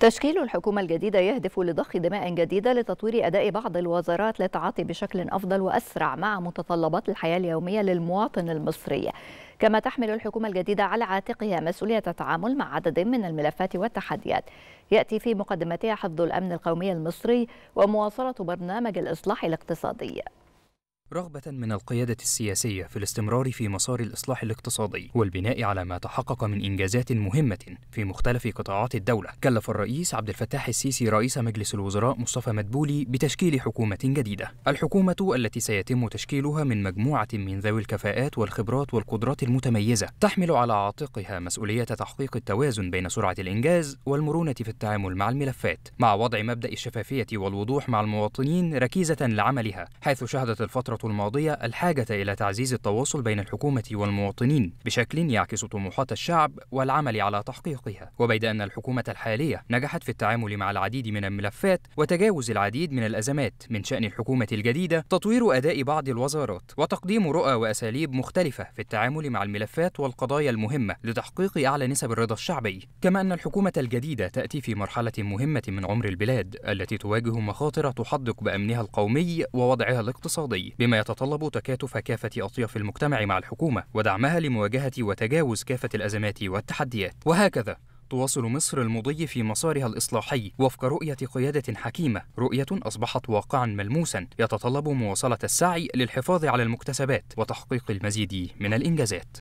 تشكيل الحكومة الجديدة يهدف لضخ دماء جديدة لتطوير أداء بعض الوزارات للتعاطي بشكل أفضل وأسرع مع متطلبات الحياة اليومية للمواطن المصري. كما تحمل الحكومة الجديدة على عاتقها مسؤولية التعامل مع عدد من الملفات والتحديات. يأتي في مقدمتها حفظ الأمن القومي المصري ومواصلة برنامج الإصلاح الاقتصادي. رغبة من القيادة السياسية في الاستمرار في مسار الإصلاح الاقتصادي والبناء على ما تحقق من إنجازات مهمة في مختلف قطاعات الدولة، كلف الرئيس عبد الفتاح السيسي رئيس مجلس الوزراء مصطفى مدبولي بتشكيل حكومة جديدة. الحكومة التي سيتم تشكيلها من مجموعة من ذوي الكفاءات والخبرات والقدرات المتميزة، تحمل على عاتقها مسؤولية تحقيق التوازن بين سرعة الإنجاز والمرونة في التعامل مع الملفات، مع وضع مبدأ الشفافية والوضوح مع المواطنين ركيزة لعملها، حيث شهدت الفترة الماضية الحاجة إلى تعزيز التواصل بين الحكومة والمواطنين بشكل يعكس طموحات الشعب والعمل على تحقيقها. وبيد أن الحكومة الحالية نجحت في التعامل مع العديد من الملفات وتجاوز العديد من الأزمات. من شأن الحكومة الجديدة تطوير أداء بعض الوزارات وتقديم رؤى وأساليب مختلفة في التعامل مع الملفات والقضايا المهمة لتحقيق أعلى نسب الرضا الشعبي. كما أن الحكومة الجديدة تأتي في مرحلة مهمة من عمر البلاد التي تواجه مخاطر تحدق بأمنها القومي ووضعها الاقتصادي. بما يتطلب تكاتف كافة أطياف المجتمع مع الحكومة ودعمها لمواجهة وتجاوز كافة الأزمات والتحديات. وهكذا تواصل مصر المضي في مسارها الإصلاحي وفق رؤية قيادة حكيمة. رؤية أصبحت واقعا ملموسا يتطلب مواصلة السعي للحفاظ على المكتسبات وتحقيق المزيد من الإنجازات.